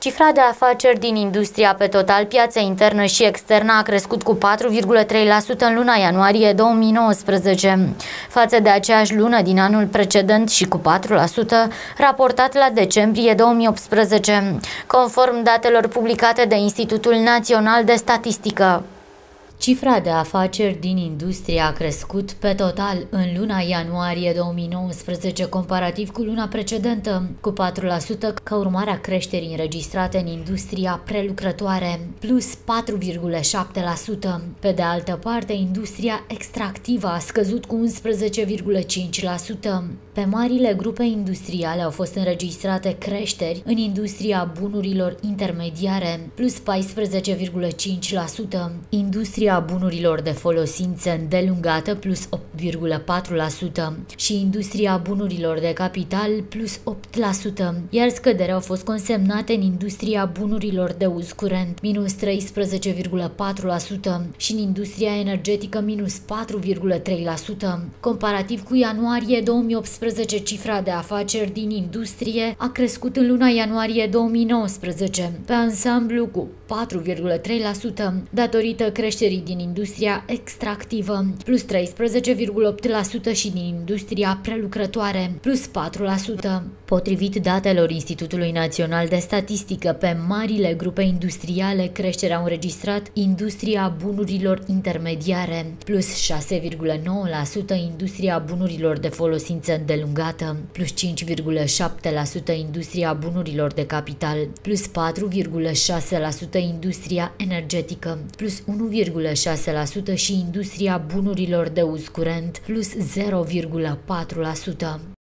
Cifra de afaceri din industria pe total, piața internă și externă a crescut cu 4,3% în luna ianuarie 2019, față de aceeași lună din anul precedent și cu 4% raportat la decembrie 2018, conform datelor publicate de Institutul Național de Statistică. Cifra de afaceri din industrie a crescut pe total în luna ianuarie 2019 comparativ cu luna precedentă, cu 4% ca urmare a creșterii înregistrate în industria prelucrătoare, plus 4,7%. Pe de altă parte, industria extractivă a scăzut cu 11,5%. Pe marile grupe industriale au fost înregistrate creșteri în industria bunurilor intermediare, plus 14,5%, industria industria bunurilor de folosință îndelungată plus 8,4% și industria bunurilor de capital plus 8%, iar scăderea au fost consemnate în industria bunurilor de uz curent minus 13,4% și în industria energetică minus 4,3%. Comparativ cu ianuarie 2018, cifra de afaceri din industrie a crescut în luna ianuarie 2019, pe ansamblu cu 4,3% datorită creșterii din industria extractivă, plus 13,8% și din industria prelucrătoare, plus 4%. Potrivit datelor Institutului Național de Statistică, pe marile grupe industriale creșterea au înregistrat industria bunurilor intermediare, plus 6,9% industria bunurilor de folosință îndelungată, plus 5,7% industria bunurilor de capital, plus 4,6% industria energetică, plus 1,6% și industria bunurilor de uz curent, plus 0,4%.